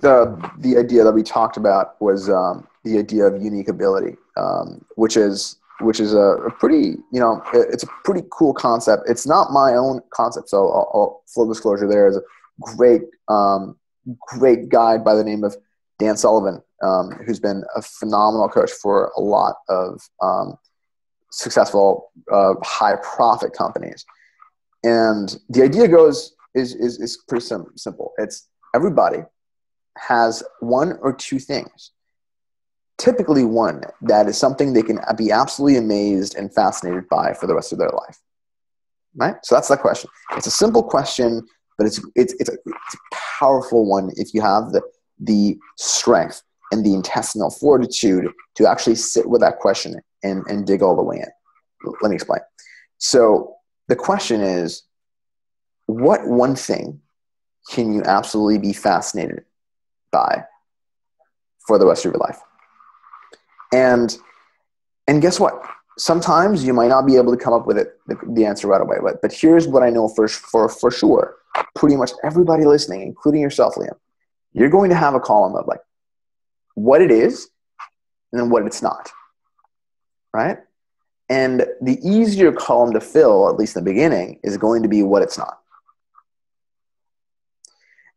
the the idea that we talked about was um, the idea of unique ability, um, which is which is a, a, pretty you know it's a pretty cool concept. It's not my own concept, so I'll, I'll full disclosure there is a great um, great guide by the name of Dan Sullivan, um, who's been a phenomenal coach for a lot of um, successful uh, high profit companies. And the idea goes is is, is pretty sim- simple. It's everybody has one or two things. Typically, one that is something they can be absolutely amazed and fascinated by for the rest of their life. Right? So that's the question. It's a simple question, but it's, it's, it's, a, it's a powerful one if you have the, the strength and the intestinal fortitude to actually sit with that question and, and dig all the way in. Let me explain. So the question is what one thing can you absolutely be fascinated by for the rest of your life? And and guess what? Sometimes you might not be able to come up with it the, the answer right away. But but here's what I know for for for sure. Pretty much everybody listening, including yourself, Liam, you're going to have a column of like what it is and then what it's not. Right? And the easier column to fill, at least in the beginning, is going to be what it's not.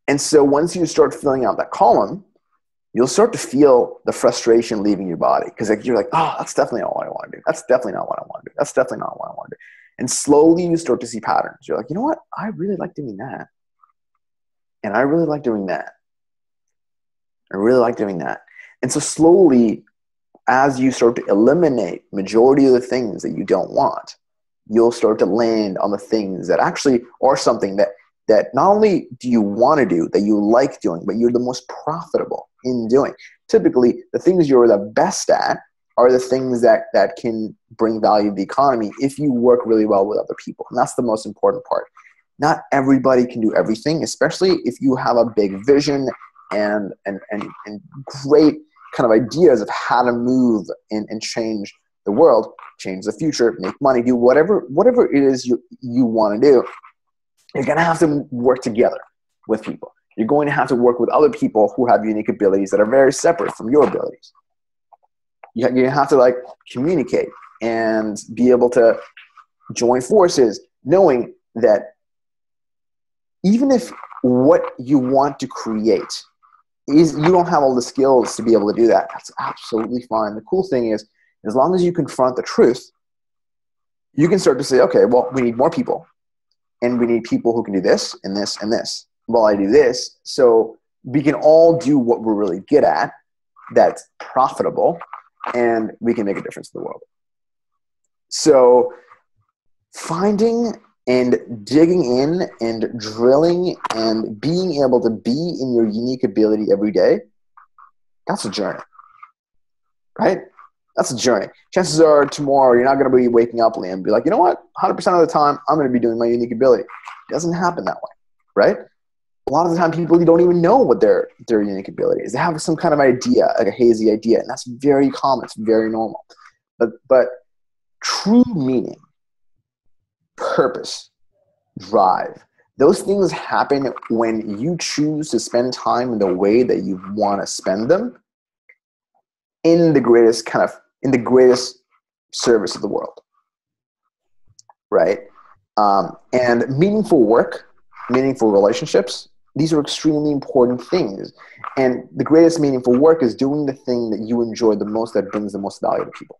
And so once you start filling out that column, you'll start to feel the frustration leaving your body because like you're like, oh, that's definitely not what I want to do. That's definitely not what I want to do. That's definitely not what I want to do. And slowly you start to see patterns. You're like, you know what? I really like doing that. And I really like doing that. I really like doing that. And so slowly, as you start to eliminate majority of the things that you don't want, you'll start to land on the things that actually are something that that not only do you want to do, that you like doing, but you're the most profitable in doing. Typically, the things you're the best at are the things that, that can bring value to the economy if you work really well with other people. And that's the most important part. Not everybody can do everything, especially if you have a big vision and, and, and, and great kind of ideas of how to move and, and change the world, change the future, make money, do whatever, whatever it is you, you want to do you're going to have to work together with people. You're going to have to work with other people who have unique abilities that are very separate from your abilities. You have to like communicate and be able to join forces, knowing that even if what you want to create is you don't have all the skills to be able to do that, that's absolutely fine. The cool thing is, as long as you confront the truth, you can start to say, okay, well, we need more people and we need people who can do this and this and this. Well, I do this, so we can all do what we're really good at that's profitable and we can make a difference in the world. So finding and digging in and drilling and being able to be in your unique ability every day, that's a journey. Right? That's a journey. Chances are tomorrow you're not going to be waking up and be like, you know what? 100% of the time I'm going to be doing my unique ability. It doesn't happen that way, right? A lot of the time people don't even know what their, their unique ability is. They have some kind of idea, like a hazy idea, and that's very common. It's very normal. But, but true meaning, purpose, drive, those things happen when you choose to spend time in the way that you want to spend them in the greatest kind of in the greatest service of the world right? Um, and meaningful work meaningful relationships these are extremely important things. And the greatest meaningful work is doing the thing that you enjoy the most that brings the most value to people